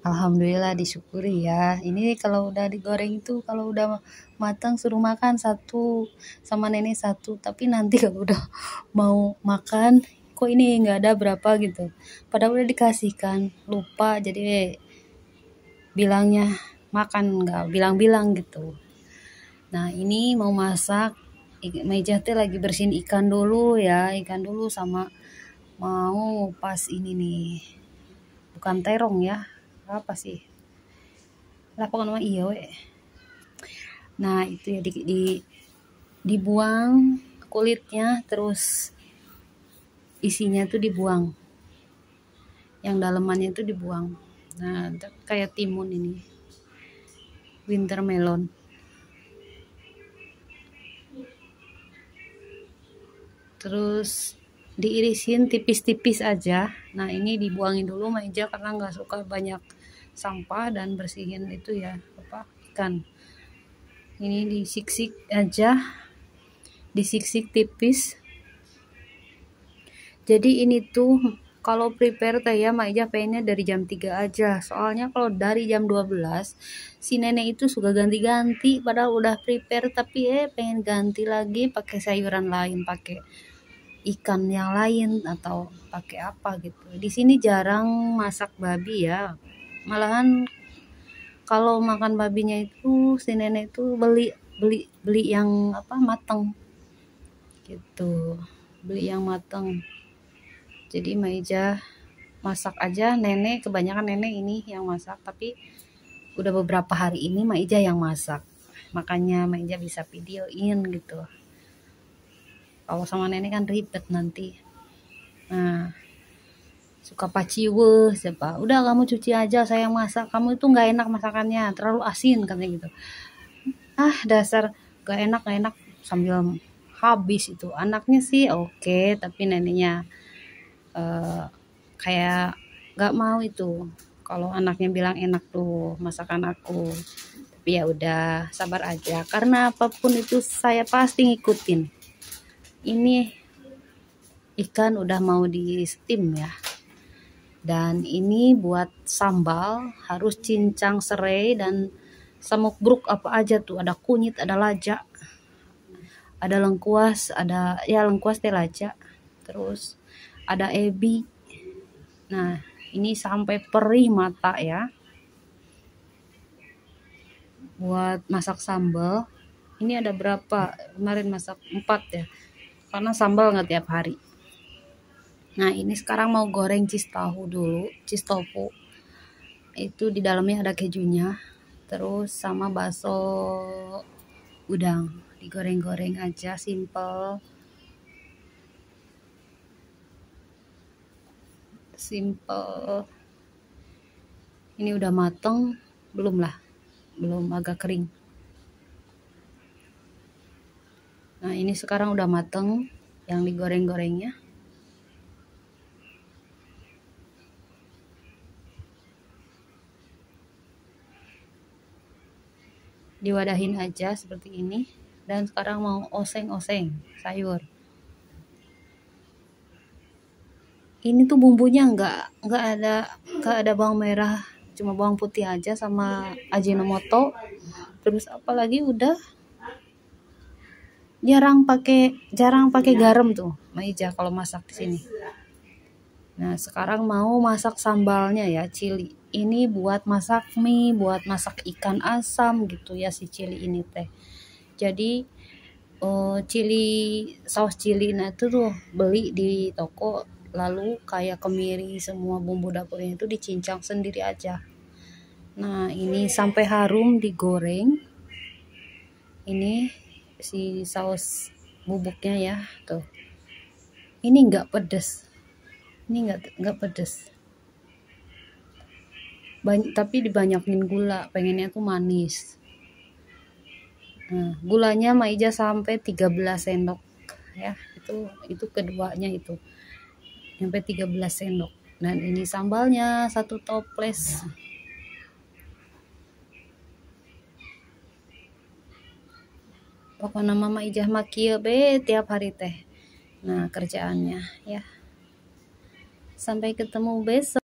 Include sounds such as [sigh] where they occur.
Alhamdulillah disyukuri ya. Ini kalau udah digoreng itu kalau udah matang suruh makan satu sama nenek satu. Tapi nanti kalau [laughs] udah mau makan kok ini nggak ada berapa gitu. Padahal udah dikasihkan lupa jadi bilangnya makan nggak bilang-bilang gitu. Nah ini mau masak meja teh lagi bersihin ikan dulu ya ikan dulu sama mau pas ini nih bukan terong ya apa sih? Apa nama iya we. Nah itu ya di, di dibuang kulitnya terus isinya tuh dibuang. Yang dalemannya itu dibuang. Nah kayak timun ini. Winter melon. Terus diirisin tipis-tipis aja. Nah ini dibuangin dulu meja karena nggak suka banyak sampah dan bersihin itu ya apa ikan. Ini disiksik aja disiksik tipis. Jadi ini tuh kalau prepare teh ya Maija pengennya dari jam 3 aja. Soalnya kalau dari jam 12 si nenek itu suka ganti-ganti. Padahal udah prepare tapi eh pengen ganti lagi pakai sayuran lain pakai ikan yang lain atau pakai apa gitu. Di sini jarang masak babi ya malahan kalau makan babinya itu si nenek itu beli beli beli yang apa mateng. Gitu. Beli yang mateng. Jadi Maija masak aja nenek kebanyakan nenek ini yang masak. Tapi udah beberapa hari ini Maija yang masak. Makanya Maija bisa videoin gitu. Kalau sama nenek kan ribet nanti. Nah suka paciwe siapa? Udah kamu cuci aja saya masak. Kamu itu nggak enak masakannya terlalu asin katanya gitu. Ah dasar gak enak gak enak sambil habis itu. Anaknya sih oke okay, tapi neneknya uh, kayak gak mau itu. Kalau anaknya bilang enak tuh masakan aku tapi ya udah sabar aja. Karena apa pun itu saya pasti ngikutin. Ini ikan udah mau di steam ya dan ini buat sambal harus cincang serai dan samuk bruk apa aja tuh. Ada kunyit ada lajak ada lengkuas ada ya lengkuas teh lajak terus ada ebi. Nah ini sampai perih mata ya. Buat masak sambal. Ini ada berapa? Kemarin masak empat ya. Karena sambal nggak tiap hari Nah ini sekarang mau goreng cheese tahu dulu, cheese tofu. Itu di dalamnya ada kejunya, terus sama bakso udang. Digoreng-goreng aja, simple. Simple. Ini udah mateng, belum lah, belum agak kering. Nah ini sekarang udah mateng, yang digoreng-gorengnya. Diwadahin aja seperti ini. Dan sekarang mau oseng-oseng sayur. Ini tuh bumbunya nggak nggak ada nggak ada bawang merah. Cuma bawang putih aja sama ajinomoto. Terus apalagi udah. Jarang pakai jarang pakai garam tuh Maija kalau masak di sini nah sekarang mau masak sambalnya ya cili. Ini buat masak mie buat masak ikan asam gitu ya si cili ini teh. Jadi uh, cili saus cili nah itu tuh beli di toko lalu kayak kemiri semua bumbu dapurnya itu dicincang sendiri aja. Nah ini sampai harum digoreng. Ini si saus bubuknya ya tuh. Ini enggak pedes ini enggak enggak pedes. Banyak tapi dibanyakin gula pengennya tuh manis. Nah, gulanya Maija sampai 13 sendok ya. Itu itu keduanya itu. Sampai 13 sendok. Dan ini sambalnya satu toples. Pokoknya mama ijah makia be tiap hari teh. Nah kerjaannya ya sampai ketemu besok